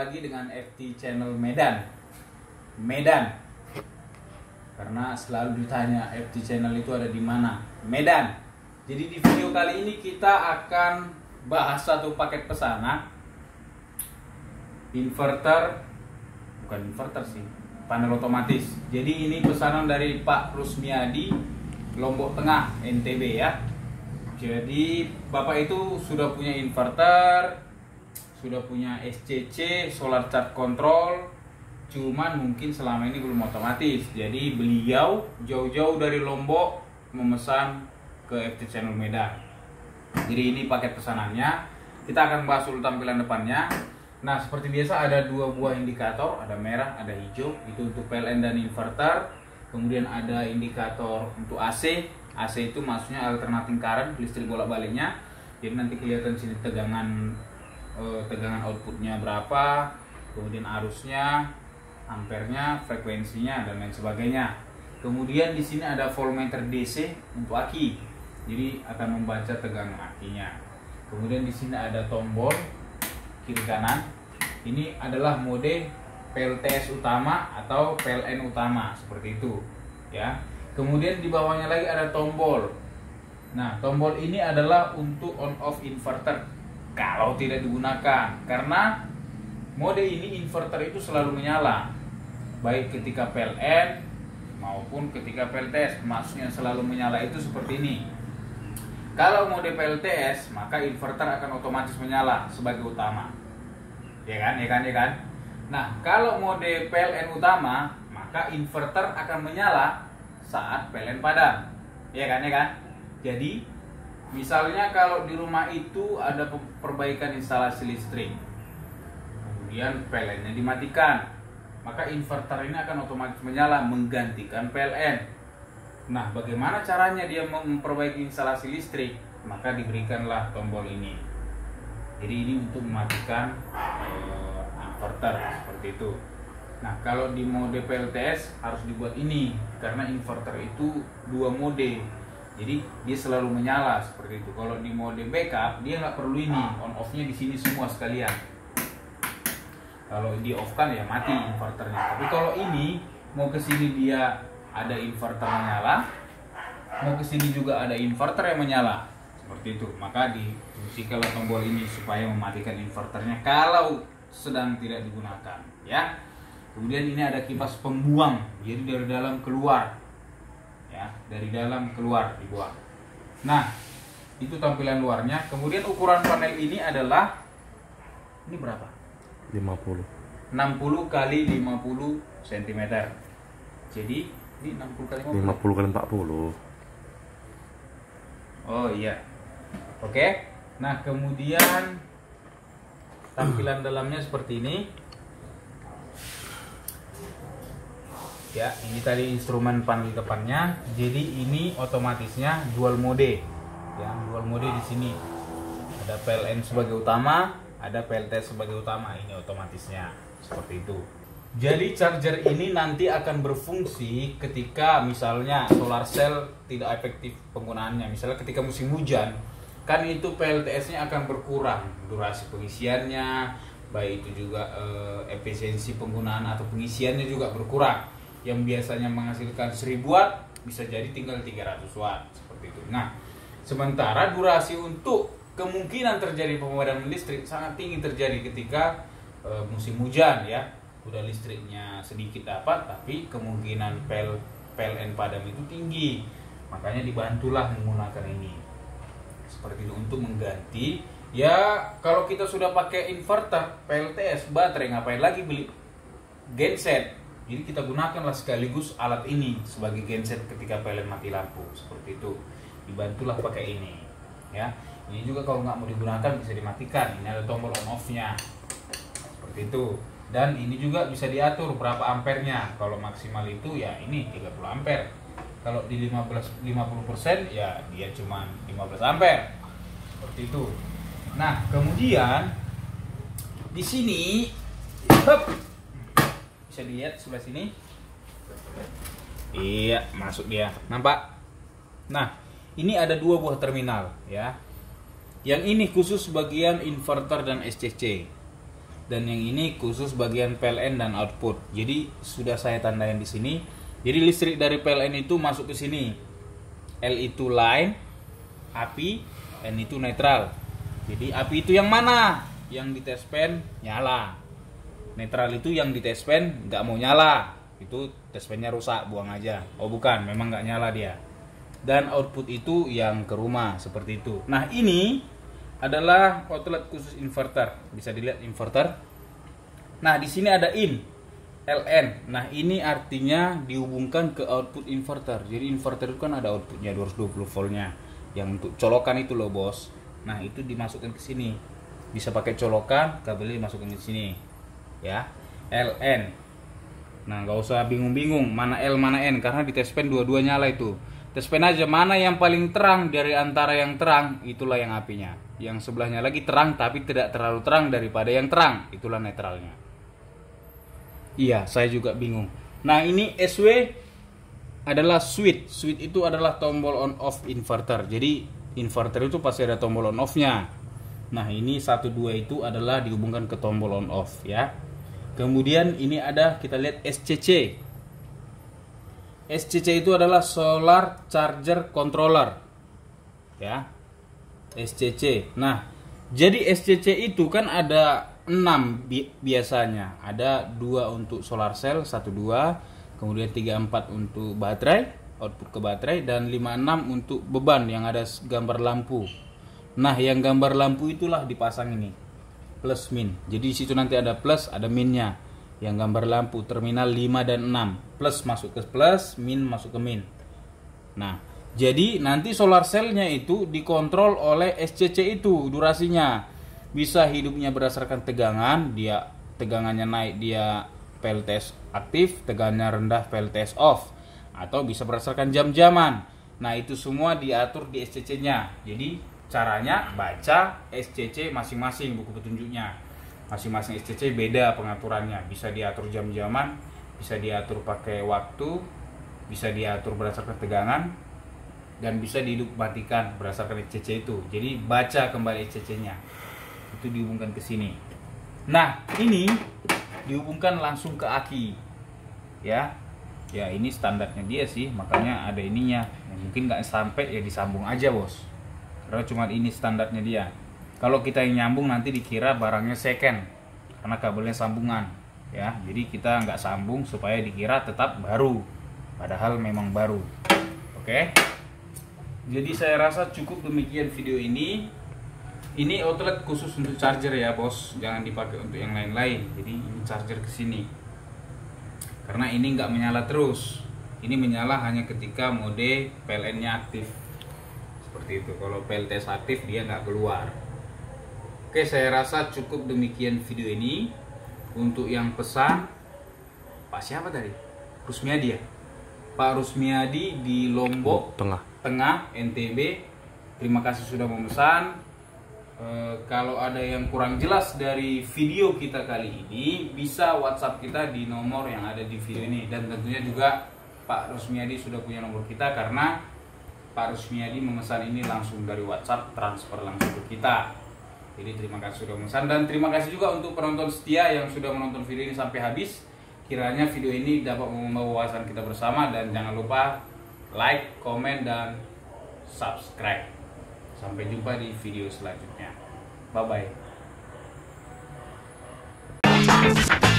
lagi dengan FT Channel Medan. Medan. Karena selalu ditanya FT Channel itu ada di mana? Medan. Jadi di video kali ini kita akan bahas satu paket pesanan inverter bukan inverter sih, panel otomatis. Jadi ini pesanan dari Pak Rusmiadi Lombok Tengah NTB ya. Jadi Bapak itu sudah punya inverter, sudah punya SCC solar charge control cuman mungkin selama ini belum otomatis. Jadi beliau jauh-jauh dari Lombok memesan ke FT Channel Medan. Jadi ini paket pesanannya. Kita akan bahas dulu tampilan depannya. Nah seperti biasa ada dua buah indikator. Ada merah ada hijau. Itu untuk PLN dan inverter. Kemudian ada indikator untuk AC AC itu maksudnya alternating current listrik bolak-baliknya. Jadi nanti kelihatan sini tegangan eh, tegangan outputnya berapa, kemudian arusnya, ampernya, frekuensinya dan lain sebagainya. Kemudian di sini ada voltmeter DC untuk aki, jadi akan membaca tegangan akinya. Kemudian di sini ada tombol kiri kanan. Ini adalah mode PLTS utama atau PLN utama seperti itu, ya. Kemudian di bawahnya lagi ada tombol. Nah, tombol ini adalah untuk on off inverter kalau tidak digunakan karena mode ini inverter itu selalu menyala. Baik ketika PLN maupun ketika PLTS maksudnya selalu menyala itu seperti ini. Kalau mode PLTS maka inverter akan otomatis menyala sebagai utama. Ya kan ya kan ya kan? Nah kalau mode PLN utama maka inverter akan menyala saat PLN padam. Ya kan ya kan? Jadi Misalnya kalau di rumah itu ada perbaikan instalasi listrik, kemudian PLN-nya dimatikan, maka inverter ini akan otomatis menyala menggantikan PLN. Nah, bagaimana caranya dia memperbaiki instalasi listrik? Maka diberikanlah tombol ini. Jadi ini untuk mematikan uh, inverter seperti itu. Nah, kalau di mode PLTS harus dibuat ini karena inverter itu dua mode jadi dia selalu menyala seperti itu. Kalau di mode backup dia nggak perlu ini. On off nya di sini semua sekalian. Kalau di off kan ya mati inverternya. Tapi kalau ini mau ke sini dia ada inverter menyala mau ke sini juga ada inverter yang menyala. Seperti itu. Maka difungsikanlah tombol ini supaya mematikan inverternya kalau sedang tidak digunakan ya. Kemudian ini ada kipas pembuang. Jadi dari dalam keluar dari dalam keluar dibuang. Nah itu tampilan luarnya. Kemudian ukuran panel ini adalah ini berapa? 50 60 kali 50 cm. Jadi ini 60 kali 50. 50 kali 40 Oh iya. Oke. Nah, kemudian tampilan dalamnya seperti ini. Ya ini tadi instrumen panel depannya. Jadi ini otomatisnya dual mode. Ya dual mode di sini. Ada PLN sebagai utama ada PLT sebagai utama. Ini otomatisnya. Seperti itu. Jadi charger ini nanti akan berfungsi ketika misalnya solar cell tidak efektif penggunaannya. Misalnya ketika musim hujan kan itu PLTS-nya akan berkurang. Durasi pengisiannya baik itu juga eh, efisiensi penggunaan atau pengisiannya juga berkurang yang biasanya menghasilkan 1000 watt bisa jadi tinggal 300 watt seperti itu. Nah, sementara durasi untuk kemungkinan terjadi pemadaman listrik sangat tinggi terjadi ketika e, musim hujan ya. Udah listriknya sedikit dapat tapi kemungkinan PL, PLN padam itu tinggi. Makanya dibantulah menggunakan ini. Seperti itu untuk mengganti ya kalau kita sudah pakai inverter, PLTS, baterai ngapain lagi beli genset jadi kita gunakanlah sekaligus alat ini sebagai genset ketika PLN mati lampu seperti itu. Dibantulah pakai ini, ya. Ini juga kalau nggak mau digunakan bisa dimatikan. Ini ada tombol on off-nya seperti itu. Dan ini juga bisa diatur berapa ampernya. Kalau maksimal itu ya ini 30 ampere. Kalau di 15 50% ya dia cuma 15 ampere. Seperti itu. Nah, kemudian di sini hup, bisa dilihat sebelah sini iya masuk dia nampak nah ini ada dua buah terminal ya yang ini khusus bagian inverter dan SCC dan yang ini khusus bagian PLN dan output. Jadi sudah saya tandain di sini. Jadi listrik dari PLN itu masuk ke sini. L itu line, api, N itu netral. Jadi api itu yang mana? Yang di test pen nyala. Netral itu yang di test pen nggak mau nyala. Itu test pennya rusak, buang aja. Oh bukan, memang nggak nyala dia. Dan output itu yang ke rumah seperti itu. Nah ini adalah outlet khusus inverter. Bisa dilihat inverter. Nah, di sini ada in LN. Nah, ini artinya dihubungkan ke output inverter. Jadi inverter itu kan ada outputnya 220 voltnya. Yang untuk colokan itu loh, Bos. Nah, itu dimasukkan ke sini. Bisa pakai colokan, kabelnya dimasukkan ke sini. Ya. LN. Nah, nggak usah bingung-bingung mana L mana N karena di test pen dua-dua nyala itu. Test pen aja mana yang paling terang dari antara yang terang, itulah yang apinya. Yang sebelahnya lagi terang tapi tidak terlalu terang daripada yang terang, itulah netralnya. Iya, saya juga bingung. Nah, ini SW adalah switch. Switch itu adalah tombol on off inverter. Jadi inverter itu pasti ada tombol on off-nya. Nah, ini satu dua itu adalah dihubungkan ke tombol on off ya. Kemudian ini ada kita lihat SCC. SCC itu adalah Solar Charger Controller. Ya. SCC. Nah, jadi SCC itu kan ada 6 bi biasanya. Ada dua untuk solar cell, 1 2, kemudian 3 4 untuk baterai, output ke baterai dan 56 untuk beban yang ada gambar lampu. Nah, yang gambar lampu itulah dipasang ini. Plus min. Jadi di situ nanti ada plus, ada minnya. Yang gambar lampu terminal 5 dan 6 plus masuk ke plus min masuk ke min. Nah jadi nanti solar cellnya itu dikontrol oleh SCC itu durasinya. Bisa hidupnya berdasarkan tegangan dia tegangannya naik dia PLTS aktif tegangannya rendah PLTS off. Atau bisa berdasarkan jam-jaman. Nah itu semua diatur di SCC nya jadi caranya baca SCC masing-masing buku petunjuknya. Masing-masing SCC beda pengaturannya. Bisa diatur jam-jaman bisa diatur pakai waktu bisa diatur berdasarkan tegangan dan bisa dihidup matikan berdasarkan SCC itu. Jadi baca kembali SCC nya itu dihubungkan ke sini. Nah ini dihubungkan langsung ke aki ya. Ya ini standarnya dia sih. Makanya ada ininya. Ya, mungkin nggak sampai ya disambung aja bos karena cuma ini standarnya dia. Kalau kita yang nyambung nanti dikira barangnya second karena kabelnya sambungan ya. Jadi kita nggak sambung supaya dikira tetap baru padahal memang baru. Oke? Jadi saya rasa cukup demikian video ini. Ini outlet khusus untuk charger ya bos. Jangan dipakai untuk yang lain-lain. Jadi ini charger ke sini. Karena ini nggak menyala terus. Ini menyala hanya ketika mode PLN nya aktif seperti itu kalau PLTS aktif dia nggak keluar Oke, saya rasa cukup demikian video ini. Untuk yang pesan, Pak siapa tadi? Rusmiadi ya? Pak Rusmiadi di Lombok Tengah. Tengah NTB. Terima kasih sudah memesan. E, kalau ada yang kurang jelas dari video kita kali ini, bisa WhatsApp kita di nomor yang ada di video ini. Dan tentunya juga Pak Rusmiadi sudah punya nomor kita karena Pak Rusmiadi memesan ini langsung dari WhatsApp transfer langsung ke kita. Jadi terima kasih sudah memesan dan terima kasih juga untuk penonton setia yang sudah menonton video ini sampai habis. Kiranya video ini dapat membawa wawasan kita bersama dan jangan lupa like, komen dan subscribe. Sampai jumpa di video selanjutnya. Bye bye.